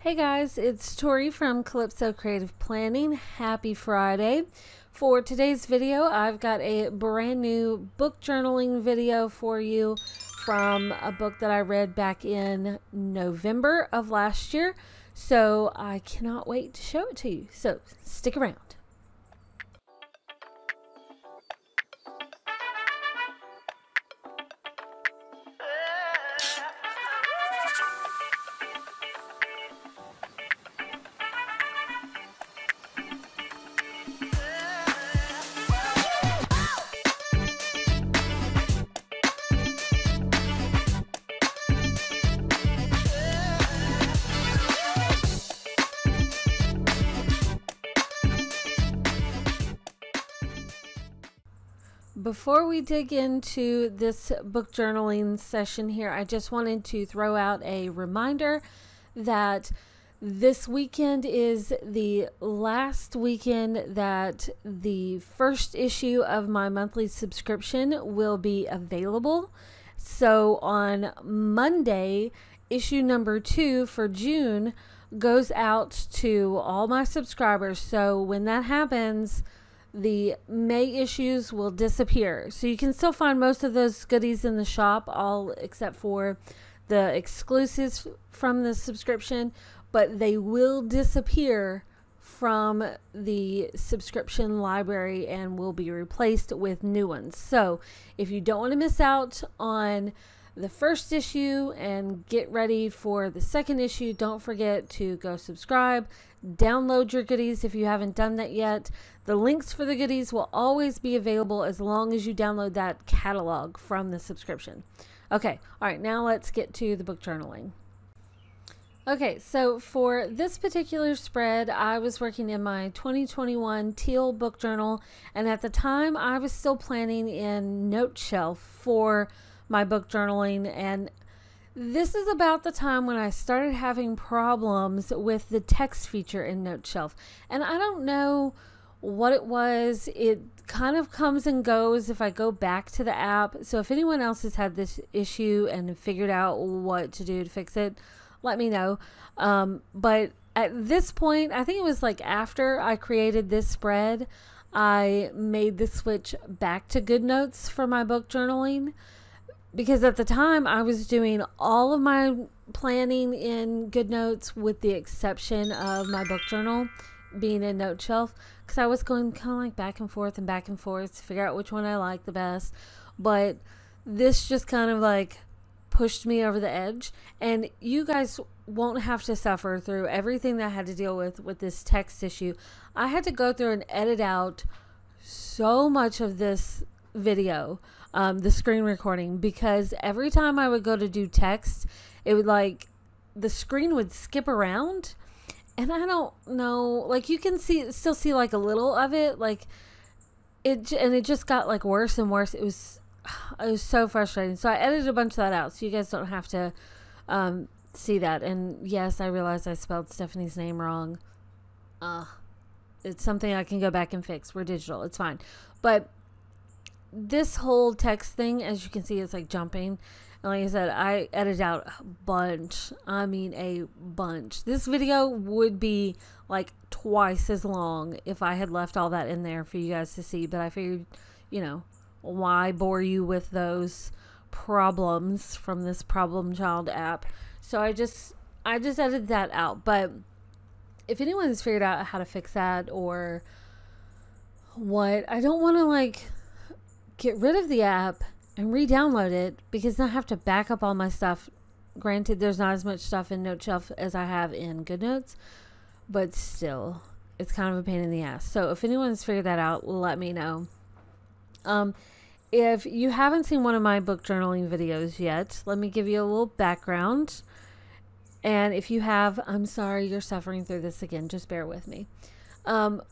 Hey guys, it's Tori from Calypso Creative Planning. Happy Friday. For today's video, I've got a brand new book journaling video for you from a book that I read back in November of last year. So I cannot wait to show it to you. So stick around. Before we dig into this book journaling session here, I just wanted to throw out a reminder that this weekend is the last weekend that the first issue of my monthly subscription will be available. So on Monday, issue number two for June goes out to all my subscribers. So when that happens, the May issues will disappear. So you can still find most of those goodies in the shop, all except for the exclusives from the subscription, but they will disappear from the subscription library and will be replaced with new ones. So if you don't want to miss out on the first issue and get ready for the second issue, don't forget to go subscribe, download your goodies if you haven't done that yet. The links for the goodies will always be available as long as you download that catalog from the subscription. Okay, all right, now let's get to the book journaling. Okay, so for this particular spread, I was working in my 2021 Teal book journal, and at the time I was still planning in Noteshelf for my book journaling and this is about the time when I started having problems with the text feature in Noteshelf. And I don't know what it was. It kind of comes and goes if I go back to the app. So if anyone else has had this issue and figured out what to do to fix it, let me know. Um, but at this point, I think it was like after I created this spread, I made the switch back to GoodNotes for my book journaling because at the time I was doing all of my planning in GoodNotes with the exception of my book journal being in Noteshelf because I was going kind of like back and forth and back and forth to figure out which one I like the best. But this just kind of like pushed me over the edge. And you guys won't have to suffer through everything that I had to deal with with this text issue. I had to go through and edit out so much of this video um, the screen recording because every time I would go to do text, it would like the screen would skip around, and I don't know. Like you can see, still see like a little of it, like it, and it just got like worse and worse. It was, it was so frustrating. So I edited a bunch of that out, so you guys don't have to um, see that. And yes, I realized I spelled Steffanie's name wrong. Uh, it's something I can go back and fix. We're digital. It's fine. But this whole text thing, as you can see, it's like jumping. And like I said, I edited out a bunch. I mean, a bunch. This video would be like twice as long if I had left all that in there for you guys to see. But I figured, you know, why bore you with those problems from this problem child app? So I just, I just edited that out. But if anyone's figured out how to fix that or what, I don't want to like get rid of the app and re-download it because then I have to back up all my stuff. Granted, there's not as much stuff in Noteshelf as I have in GoodNotes, but still, it's kind of a pain in the ass. So if anyone's figured that out, let me know. Um, if you haven't seen one of my book journaling videos yet, let me give you a little background. And if you have, I'm sorry you're suffering through this again. Just bear with me. Um,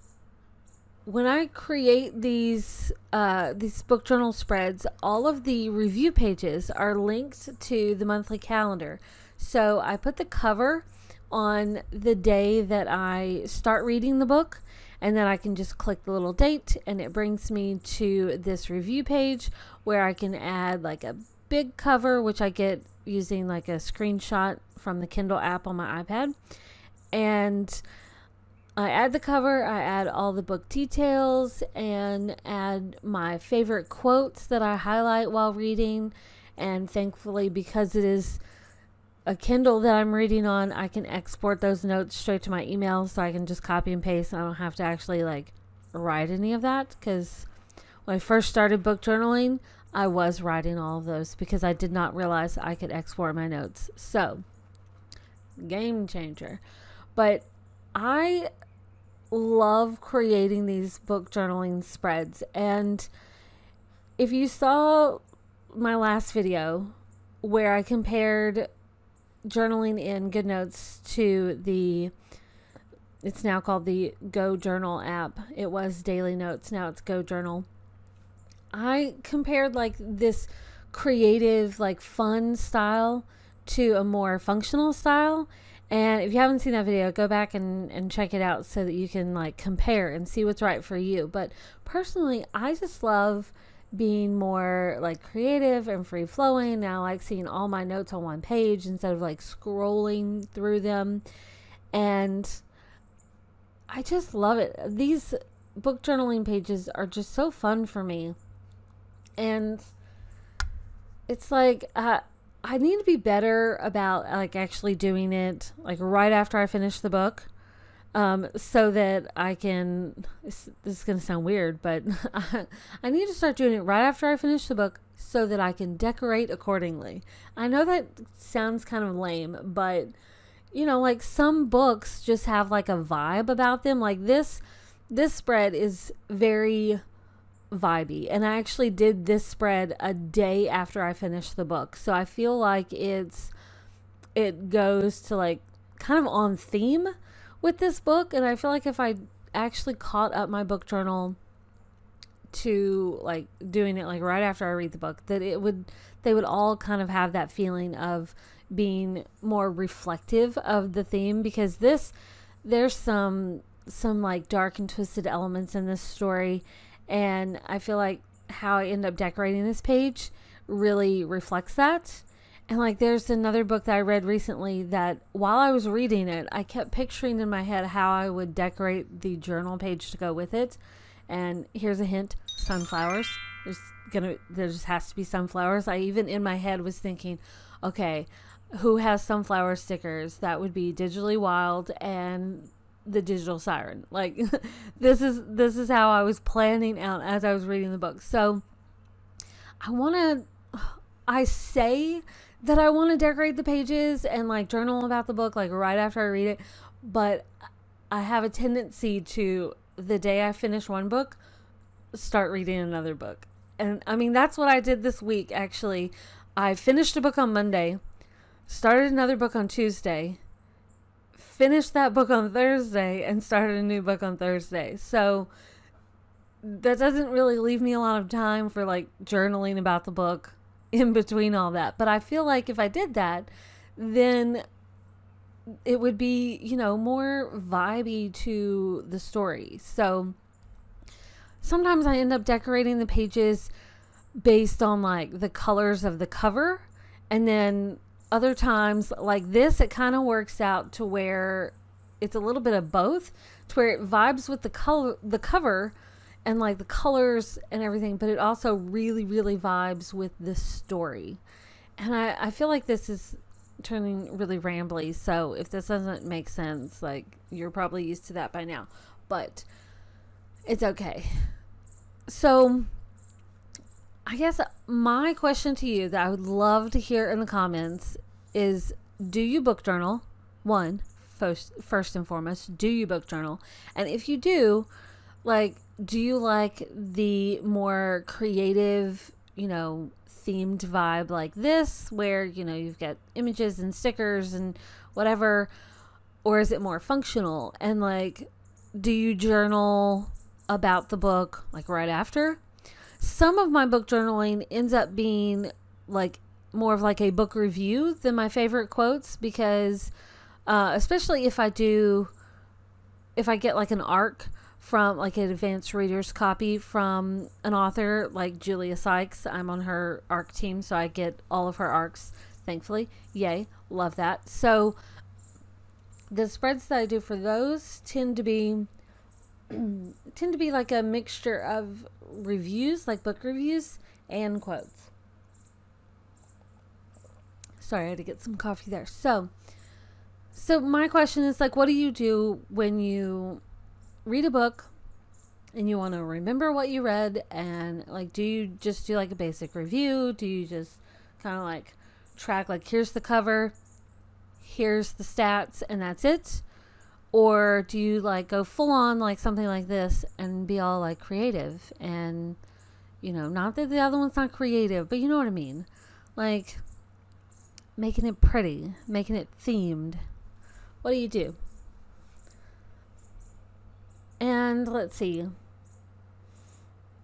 when I create these uh, these book journal spreads, all of the review pages are linked to the monthly calendar. So I put the cover on the day that I start reading the book, and then I can just click the little date, and it brings me to this review page where I can add like a big cover, which I get using like a screenshot from the Kindle app on my iPad. And I add the cover, I add all the book details, and add my favorite quotes that I highlight while reading. And thankfully, because it is a Kindle that I'm reading on, I can export those notes straight to my email so I can just copy and paste. I don't have to actually like write any of that because when I first started book journaling, I was writing all of those because I did not realize I could export my notes. So, game changer. But I love creating these book journaling spreads. And if you saw my last video where I compared journaling in GoodNotes to the it's now called the Go Journal app. It was Daily Notes, now it's Go Journal. I compared like this creative, like fun style to a more functional style. And if you haven't seen that video, go back and, and check it out so that you can like compare and see what's right for you. But personally, I just love being more like creative and free flowing. Now, like seeing all my notes on one page instead of like scrolling through them. And I just love it. These book journaling pages are just so fun for me. And it's like, uh, I need to be better about like actually doing it like right after I finish the book um, so that I can. This, this is going to sound weird, but I need to start doing it right after I finish the book so that I can decorate accordingly. I know that sounds kind of lame, but you know, like some books just have like a vibe about them. Like this, this spread is very vibey, and I actually did this spread a day after I finished the book, so I feel like it's it goes to like kind of on theme with this book. And I feel like if I actually caught up my book journal to like doing it like right after I read the book that it would they would all kind of have that feeling of being more reflective of the theme. Because this there's some some like dark and twisted elements in this story and I feel like how I end up decorating this page really reflects that and like there's another book that I read recently that while I was reading it, I kept picturing in my head how I would decorate the journal page to go with it. And here's a hint, sunflowers. There's gonna there just has to be sunflowers. I even in my head was thinking, okay, who has sunflower stickers? That would be digitally wild and the digital siren. Like this is this is how I was planning out as I was reading the book. So I want to I say that I want to decorate the pages and like journal about the book like right after I read it, but I have a tendency to the day I finish one book start reading another book. And I mean that's what I did this week actually. I finished a book on Monday, started another book on Tuesday, finished that book on Thursday and started a new book on Thursday. So that doesn't really leave me a lot of time for like journaling about the book in between all that. But I feel like if I did that, then it would be, you know, more vibey to the story. So sometimes I end up decorating the pages based on like the colors of the cover. And then other times, like this, it kind of works out to where it's a little bit of both, to where it vibes with the color, the cover, and like the colors and everything, but it also really, really vibes with the story. And I, I feel like this is turning really rambly. So if this doesn't make sense, like you're probably used to that by now, but it's okay. So I guess my question to you that I would love to hear in the comments is do you book journal? One, first, first and foremost, do you book journal? And if you do, like do you like the more creative, you know, themed vibe like this, where, you know, you've got images and stickers and whatever? Or is it more functional? And like, do you journal about the book like right after? Some of my book journaling ends up being like more of like a book review than my favorite quotes because, uh, especially if I do, if I get like an arc from like an advanced reader's copy from an author like Julia Sykes. I'm on her ARC team, so I get all of her ARCs thankfully. Yay, love that. So the spreads that I do for those tend to be tend to be like a mixture of reviews, like book reviews, and quotes. Sorry, I had to get some coffee there. So, so my question is like, what do you do when you read a book and you want to remember what you read and like do you just do like a basic review do you just kind of like track like here's the cover here's the stats and that's it or do you like go full on like something like this and be all like creative? And you know not that the other one's not creative but you know what i mean? Like making it pretty making it themed. What do you do? And let's see.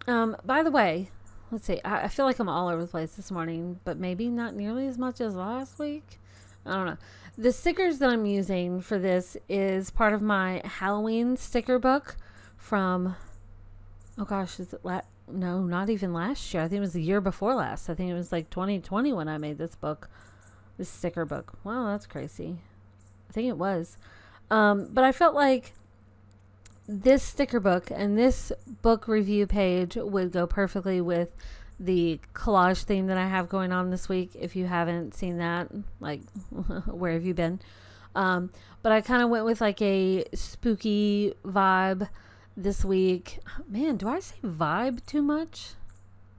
Um, by the way, let's see. I, I, feel like I'm all over the place this morning, but maybe not nearly as much as last week. I don't know. The stickers that I'm using for this is part of my Halloween sticker book from. Oh gosh, is it la- no, not even last year. I think it was the year before last. I think it was like 2020 when I made this book, this sticker book. Wow, that's crazy. I think it was. Um, but I felt like this sticker book and this book review page would go perfectly with the collage theme that I have going on this week. If you haven't seen that, like, where have you been? Um, but I kind of went with like a spooky vibe this week. Man, do I say vibe too much?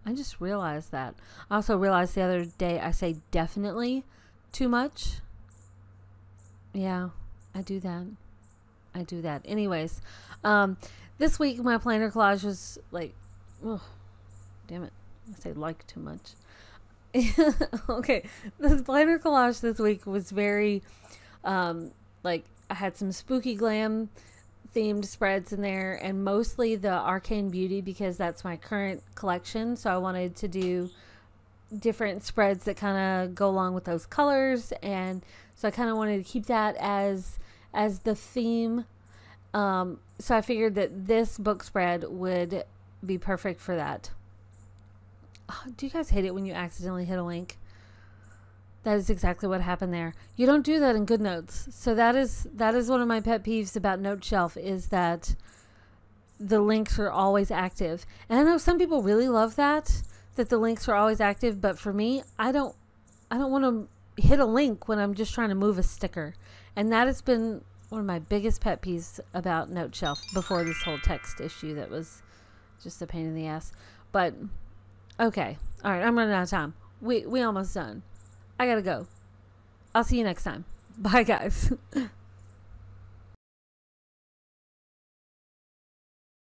I just realized that. I also realized the other day I say definitely too much. Yeah, I do that. I do that. Anyways, um, this week my planner collage was like, oh, damn it, I say like too much. okay, this planner collage this week was very, um, like I had some spooky glam themed spreads in there, and mostly the arcane beauty because that's my current collection. So I wanted to do different spreads that kind of go along with those colors, and so I kind of wanted to keep that as as the theme um, so I figured that this book spread would be perfect for that. Oh, do you guys hate it when you accidentally hit a link? That is exactly what happened there. You don't do that in GoodNotes. So that is that is one of my pet peeves about Noteshelf is that the links are always active. And I know some people really love that that the links are always active, but for me, I don't I don't want to hit a link when I'm just trying to move a sticker. And that has been one of my biggest pet peeves about Noteshelf before this whole text issue that was just a pain in the ass. But okay, all right, I'm running out of time. We we almost done. I gotta go. I'll see you next time. Bye, guys.